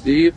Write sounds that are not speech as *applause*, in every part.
Steve?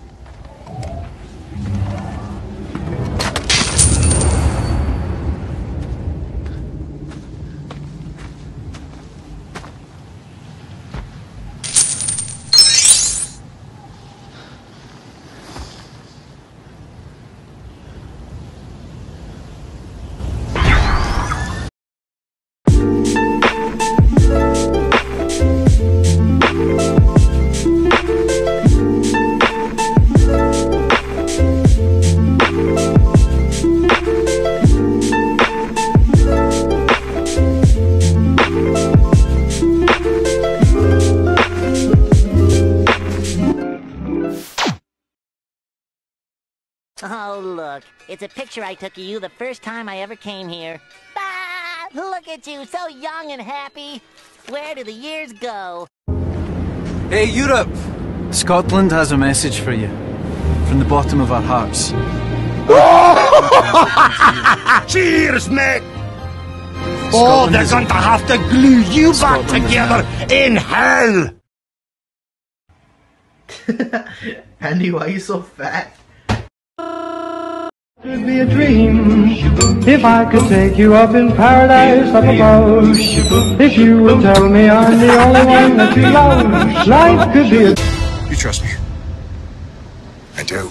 Look. It's a picture I took of you the first time I ever came here. Ah, look at you, so young and happy. Where do the years go? Hey, Europe! Scotland has a message for you. From the bottom of our hearts. *laughs* Cheers, mate! Oh, they're going to have to glue you back Scotland is together in hell! Andy, why are you so fat? It'd be a dream if I could take you up in paradise up above. If you would tell me I'm the only one that you love, life could be a You trust me? I do.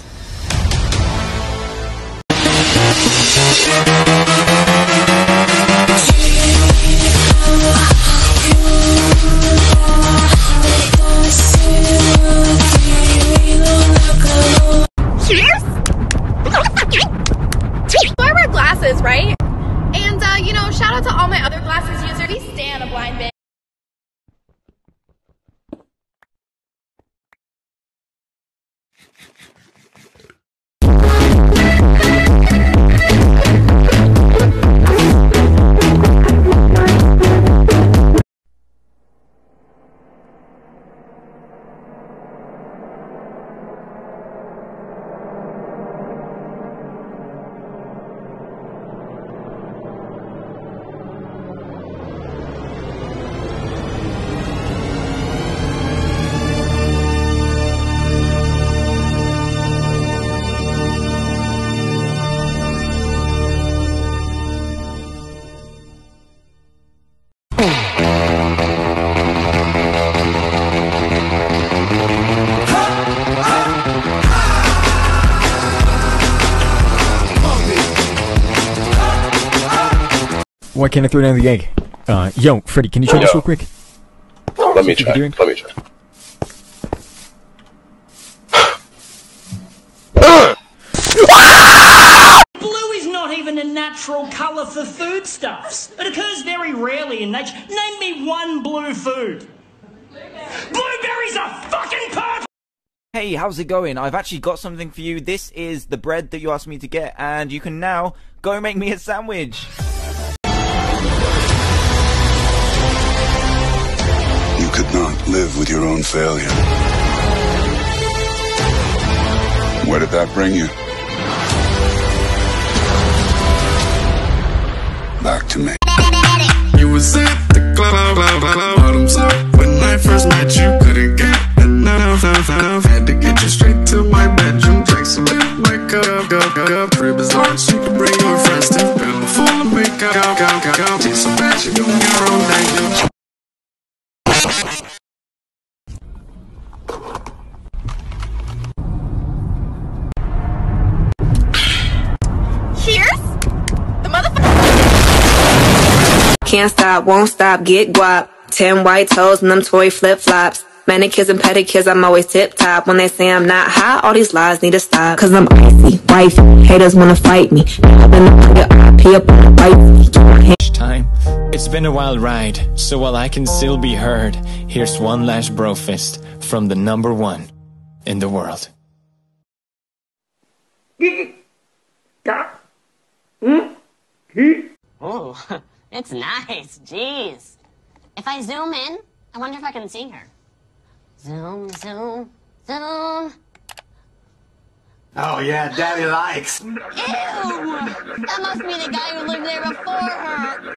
Shout out to all my other glasses users. We stand a blind bit. Why can't I throw down the egg? Uh, yo, Freddy, can you try this real quick? Let me try. what you're doing? Let me try. Blue is not even a natural colour for foodstuffs. It occurs very rarely in nature. Name me one blue food. Blueberries are fucking purple! Hey, how's it going? I've actually got something for you. This is the bread that you asked me to get, and you can now go make me a sandwich. Live with your own failure. Where did that bring you? Back to me. You was at the club, bottoms up when I first met you. Couldn't get enough. Had to get you straight Can't stop, won't stop, get guap. Ten white toes and them toy flip flops. Manicures and pedicures, I'm always tip top. When they say I'm not hot, all these lies need to stop. Cause I'm icy, wifey, haters wanna fight me. I've been up your RP up on the Time. It's been a wild ride, so while I can still be heard, here's one last bro fist from the number one in the world. *laughs* Ooh, it's nice. Jeez. If I zoom in, I wonder if I can see her. Zoom, zoom, zoom. Oh yeah, Daddy likes. Ew! That must be the guy who lived there before her.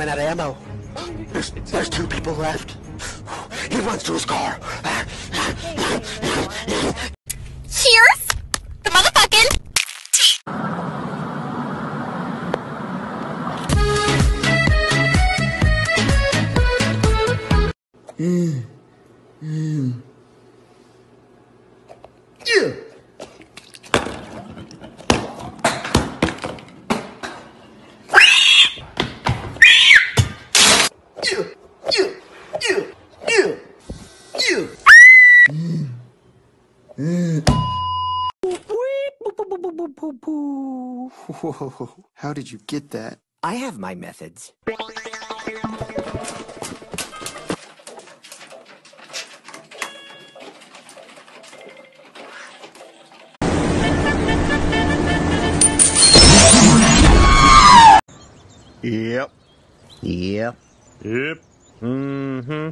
Ran out of ammo. There's, there's two people left. He runs to his car. Cheers! The motherfucking Mm. Mm. Yeah. Yeah. Yeah. Yeah. Yeah. Yeah. Mm. Mm. Whoa, how did you get that? I have my methods. Yep. Yep. Yep. Mm-hmm.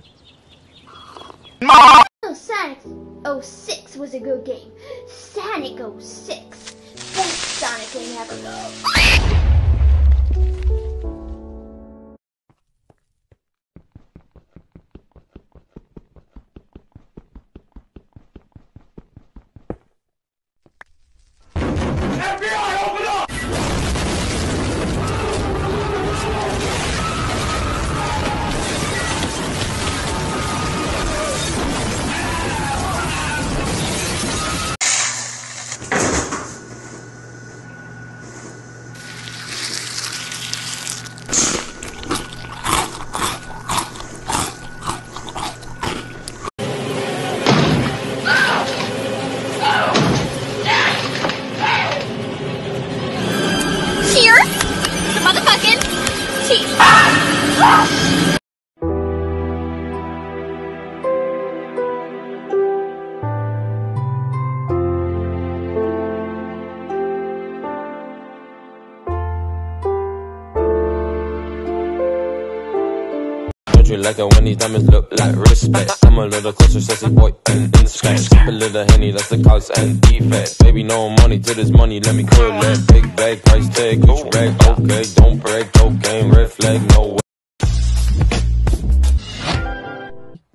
Oh, Sonic 06 was a good game. Sonic 06. Best Sonic game like it when these diamonds look like respect? I'm a little closer, sexy boy, and inspect. Sip a little henny, that's the cause and defect. Baby, no money to this money, let me collect. Big bag, price tag, Gucci bag, okay. Don't break, cocaine, red flag, no way.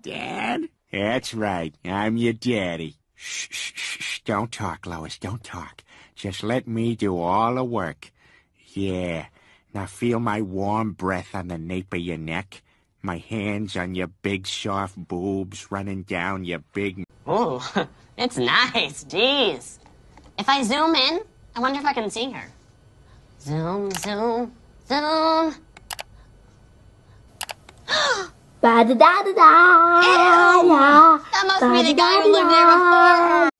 Dad? That's right. I'm your daddy. Shh, shh, shh. Don't talk, Lois. Don't talk. Just let me do all the work. Yeah. Now feel my warm breath on the nape of your neck. My hands on your big soft boobs running down your big. Ooh, *laughs* it's nice. Jeez. If I zoom in, I wonder if I can see her. Zoom, zoom, zoom. Ba da da da da. Ew. That must be the guy who lived there before. Little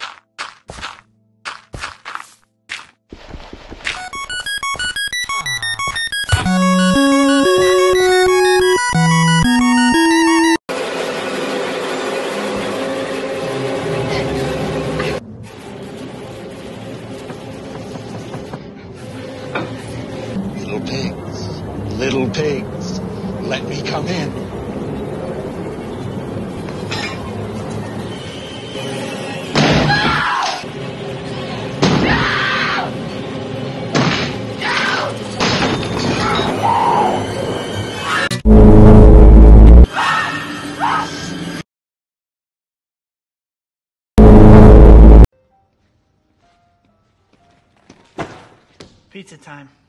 Pizza time.